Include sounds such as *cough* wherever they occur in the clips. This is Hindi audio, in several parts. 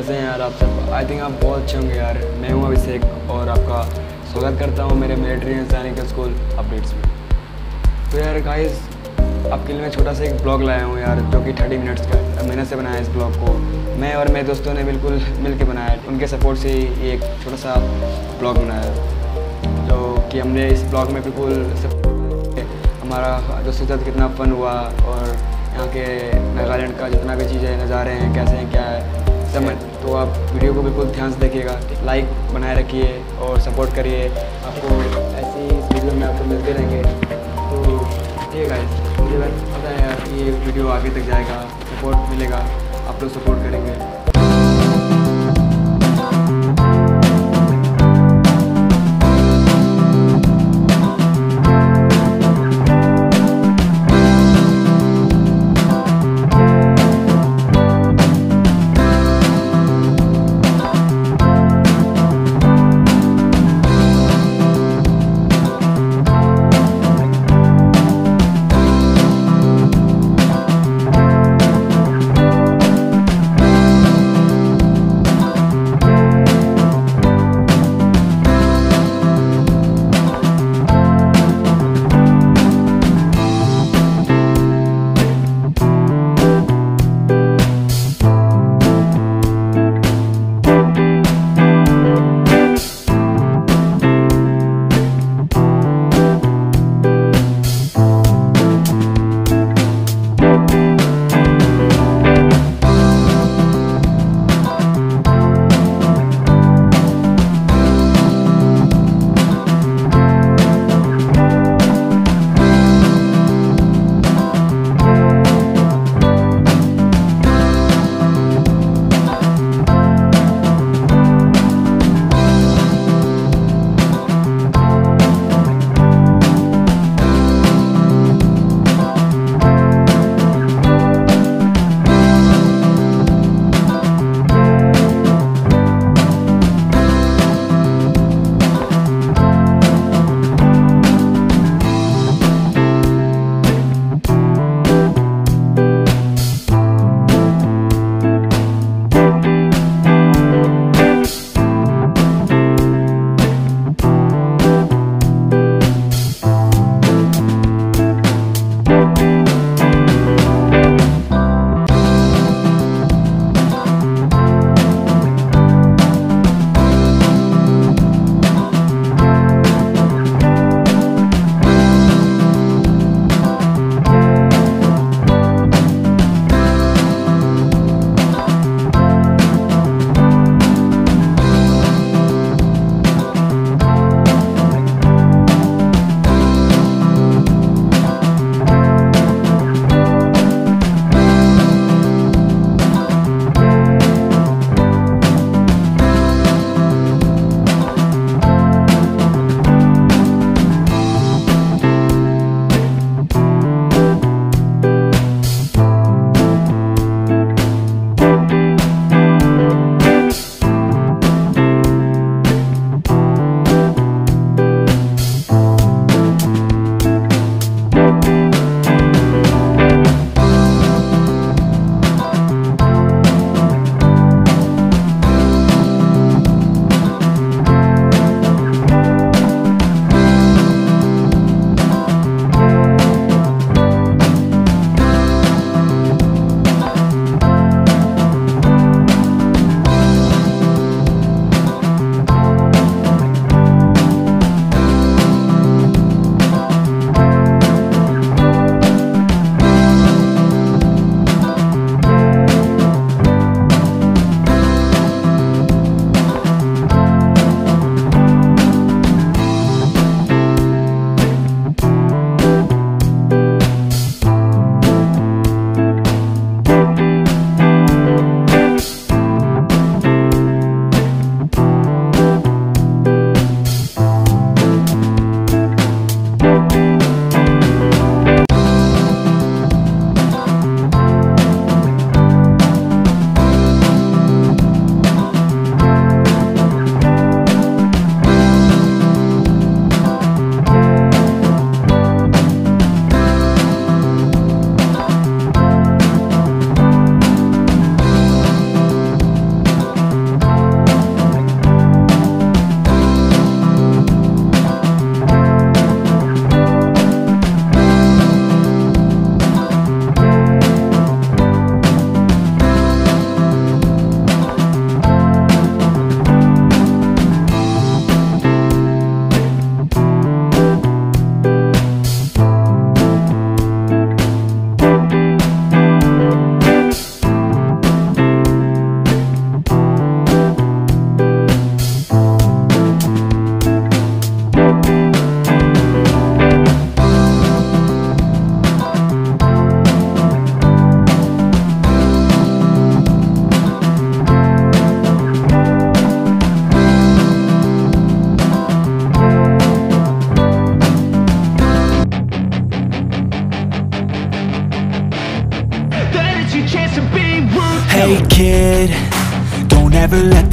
कैसे हैं यार आप सब? आई थिंक आप बहुत अच्छे होंगे यार। मैं हूँ अभिषेक और आपका स्वागत करता हूँ मेरे मिलिट्री सैनिक स्कूल अपडेट्स में। तो यार गाइस आपके लिए मैं छोटा सा एक ब्लॉग लाया हूँ यार, जो कि थर्टी मिनट्स का मैंने से बनाया इस ब्लॉग को। मैं और मेरे दोस्तों ने बिल्कुल मिल के बनाया। उनके सपोर्ट से ही एक छोटा सा ब्लॉग बनाया। जो कि हमने इस ब्लॉग में बिल्कुल हमारा दोस्तों के साथ कितना फ़न हुआ और यहाँ के नागालैंड का जितना भी चीज़ें नज़ारे हैं, कैसे हैं, क्या है, सब तो आप वीडियो को बिल्कुल ध्यान से देखिएगा। लाइक बनाए रखिए और सपोर्ट करिए। आपको ऐसी वीडियो में आपको मिलते रहेंगे। तो ठीक है मुझे पता है ये वीडियो आगे तक जाएगा सपोर्ट मिलेगा, आप लोग सपोर्ट करेंगे।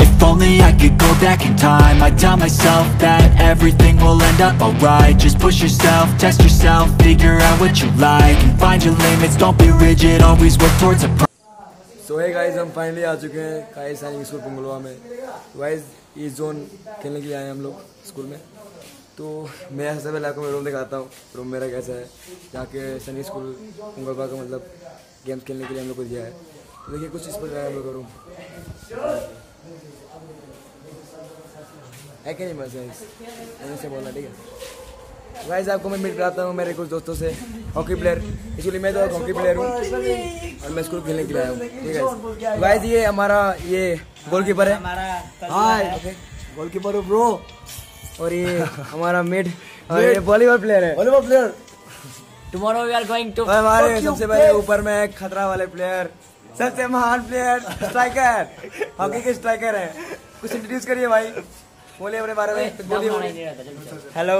If only I could go back in time I'd tell myself that everything will end up alright Just push yourself, test yourself, figure out what you like And find your limits, don't be rigid, always work towards a सो है गाइस हम फाइनली आ चुके हैं काई सैनिक स्कूल पुंगलवा में तो ये जोन खेलने के लिए आए हैं हम लोग स्कूल में तो मैं सबसे पहले आपको मैं रूम दिखाता हूँ रूम मेरा कैसा है जहाँ के सैनिक स्कूल पुंगलवा का मतलब गेम्स खेलने के लिए हम लोग को दिया है तो देखिए कुछ इस पर है हम लोग का रूम है कि नहीं मज़ा है से बोलना ठीक है? गाइस आपको मैं मिल कराता हूँ मेरे कुछ दोस्तों से हॉकी प्लेयर एक्चुअली मैं तो हॉकी प्लेयर हूँ और मैं स्कूल खेलने के लिए आया हूँ ठीक है? गाइस ये हमारा ये गोलकीपर है। हाय गोलकीपर हो। ब्रो और ये *laughs* हमारा मिड और ये वॉलीबॉल प्लेयर है। Volleyball player we are going to. और हमारे सबसे पहले ऊपर में खतरा वाले प्लेयर सबसे महान प्लेयर स्ट्राइकर हॉकी के स्ट्राइकर है। कुछ इंट्रोड्यूस करिए भाई। बोलिए अपने बारे में। बोलिए hello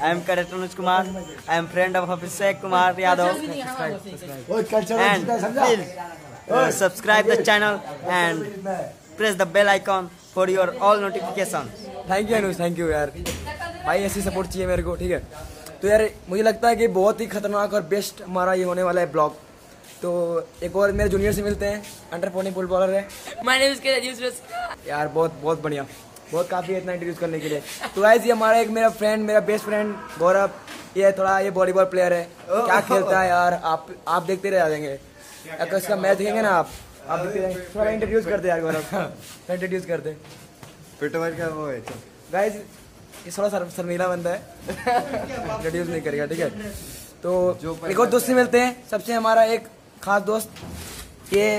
I am cadet Anuj Kumar I am friend of Abhishek Kumar Yadav please subscribe the channel and press the bell icon for your all notifications thank you Anuj thank you यार। भाई ऐसी सपोर्ट चाहिए मेरे को ठीक है? तो यार मुझे लगता है कि बहुत ही खतरनाक और बेस्ट हमारा ये होने वाला है ब्लॉग तो एक और मेरे जूनियर से मिलते हैं। अंडर फोर्टी फुटबॉलर है। My name is Kennedy यार बहुत बहुत बढ़िया। बहुत काफ़ी है इतना इंट्रोड्यूस करने के लिए। तो गाइस ये हमारा एक मेरा फ्रेंड मेरा बेस्ट फ्रेंड गौरव ये थोड़ा ये वॉलीबॉल प्लेयर है। क्या खेलता है यार? आप आप देखते रह जाएँगे। अगर इसका मैच देखेंगे ना आप आप देखते रहेंगे थोड़ा इंट्रोड्यूस करते यार गौरव इंट्रोड्यूस *laughs* करते पेटवार का वो है? गाइस ये थोड़ा सर, शर्मीला बंदा है। *laughs* इंट्रोड्यूस नहीं करेगा ठीक है? तो एक और दोस्त से मिलते हैं। सबसे हमारा एक खास दोस्त ये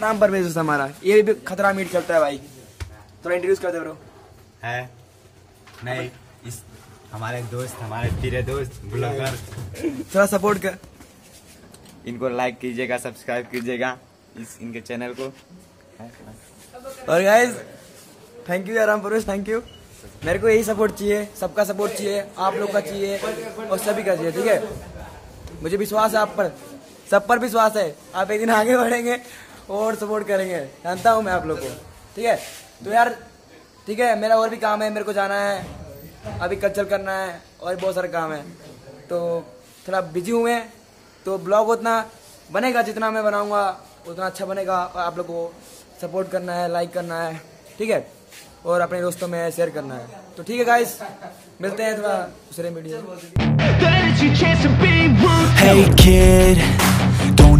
राम परमेश दोस्त हमारा। ये भी खतरा मीट खेलता है भाई। थोड़ा इंट्रोड्यूस करते ब्रो है? मैं इस हमारे दोस्त हमारे प्रिय दोस्त ब्लॉगर। थोड़ा सपोर्ट कर। इनको लाइक कीजिएगा सब्सक्राइब कीजिएगा इस इनके चैनल को। और guys thank you Ram Parvesh thank you मेरे को यही सपोर्ट चाहिए सबका सपोर्ट चाहिए आप लोग का चाहिए और सभी का चाहिए ठीक है? मुझे विश्वास है आप पर। सब पर विश्वास है। आप एक दिन आगे बढ़ेंगे और सपोर्ट करेंगे। जानता हूँ मैं आप लोग को। ठीक है? तो यार, ठीक है, मेरा और भी काम है, मेरे को जाना है। अभी कल्चर करना है और बहुत सारे काम है। तो थोड़ा बिज़ी हुए हैं तो ब्लॉग उतना बनेगा जितना मैं बनाऊँगा, उतना अच्छा बनेगा और आप लोग को। सपोर्ट करना है लाइक करना है। ठीक है? और अपने दोस्तों में शेयर करना है। तो ठीक है गाइस मिलते हैं थोड़ा दूसरे video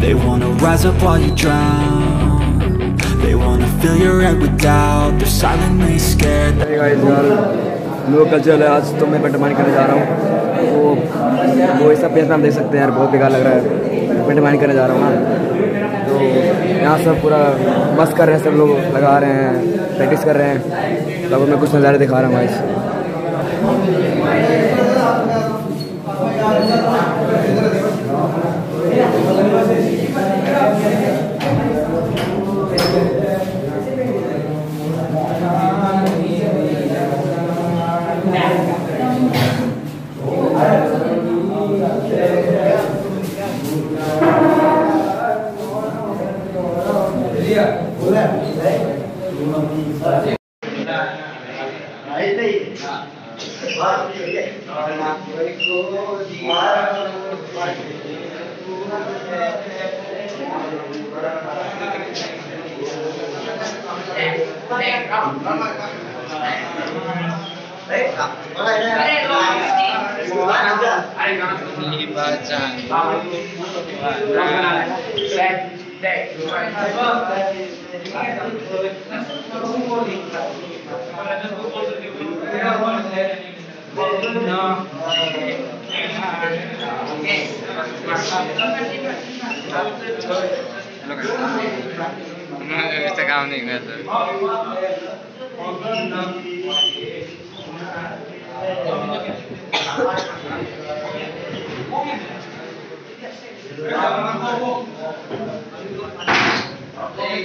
they wanna rise up while you drown. They wanna fill your head with doubt. They're silently scared. Hey guys, यार, लोग कल्चरल है, आज तो मैं पेंटमानी करने जा रहा हूँ। वो वो सब पेज में देख सकते हैं यार, बहुत बेकार लग रहा है। पेंटमानी करने जा रहा हूँ ना। तो यहाँ सब पूरा मस्त कर रहे हैं, सब लोग लगा रहे हैं प्रैक्टिस कर रहे हैं। तब मैं कुछ नज़ारे दिखा रहा हूँ Este gaan niet met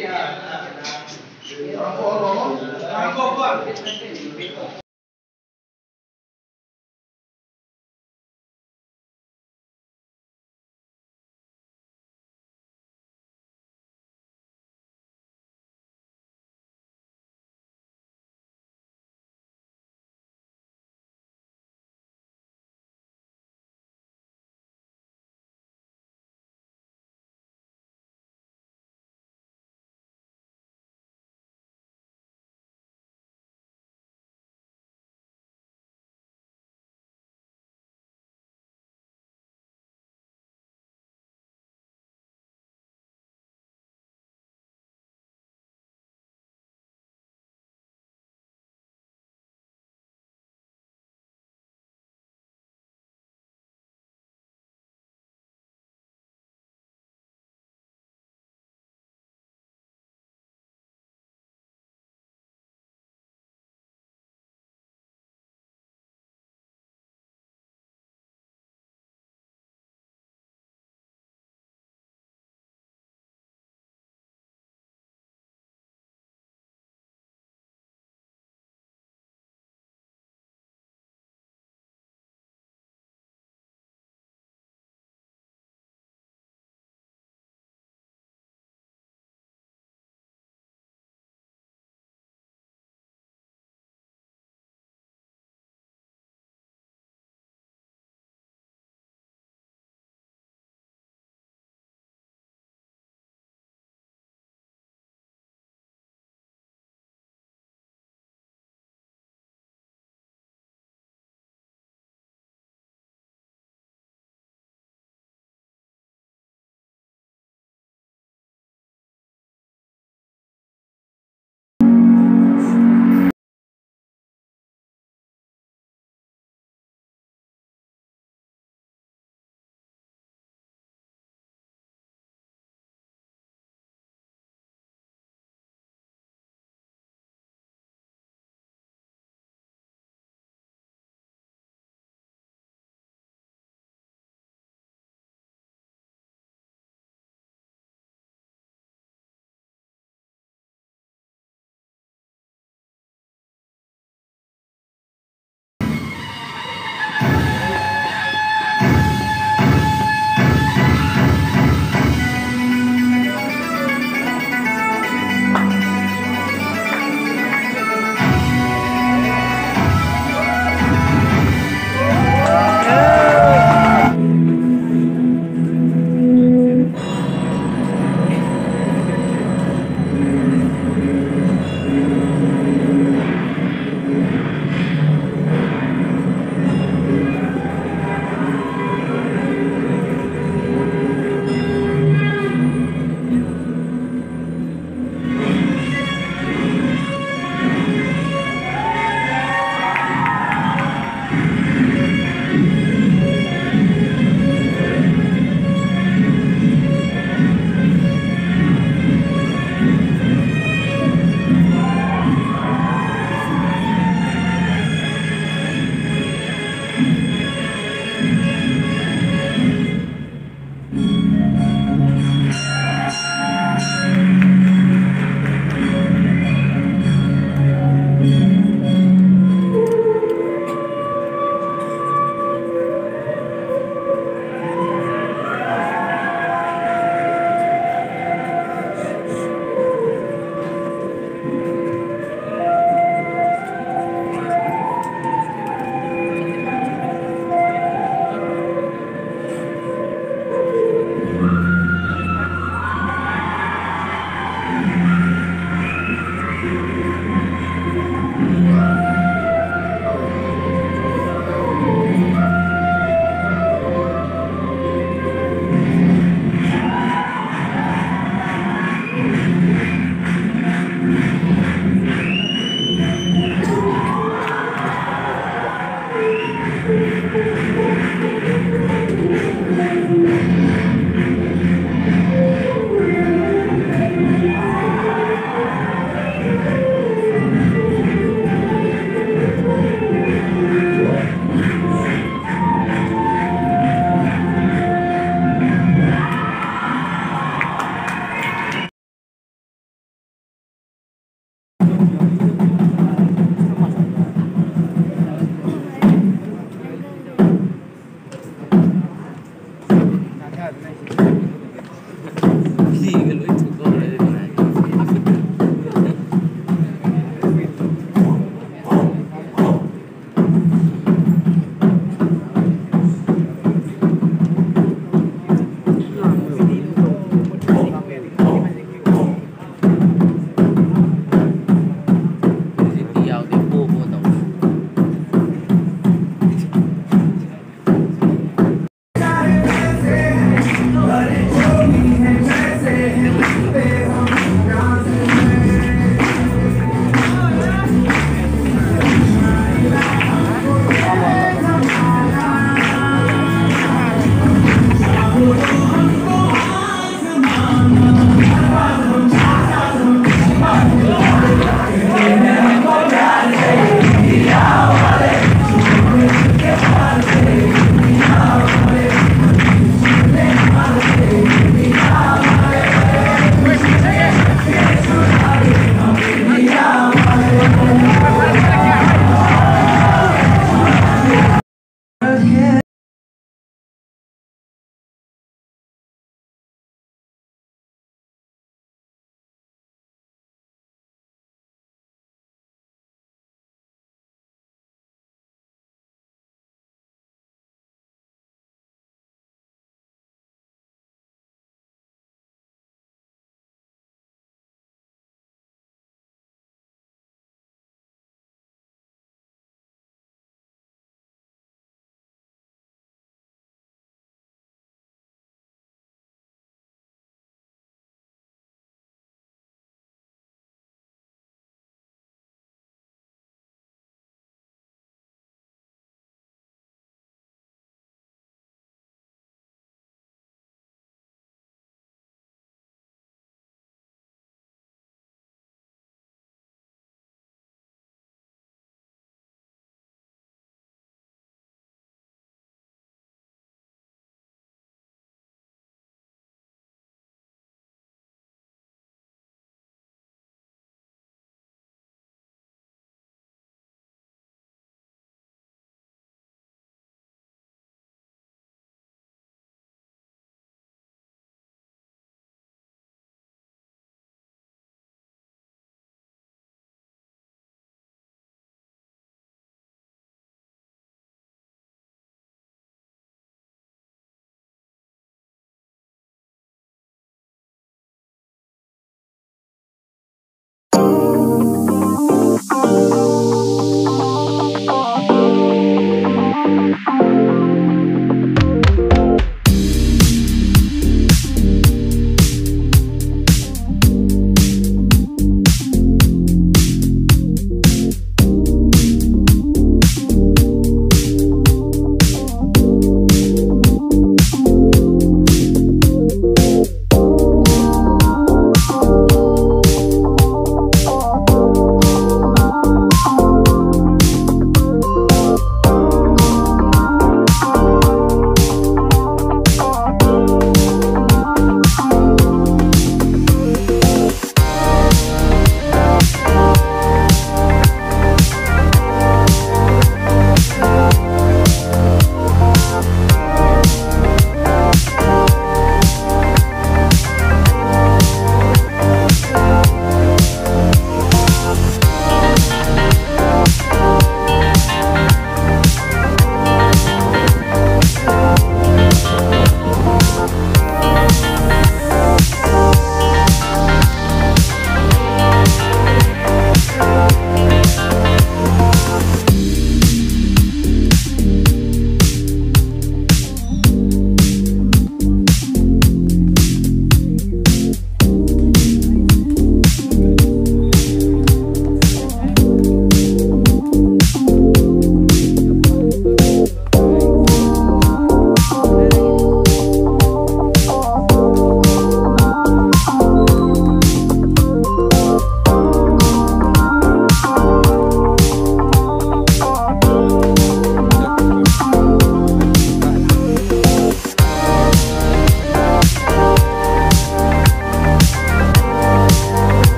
Ja, ଆଉ କ'ଣ ଆଉ କ'ଣ କୁହ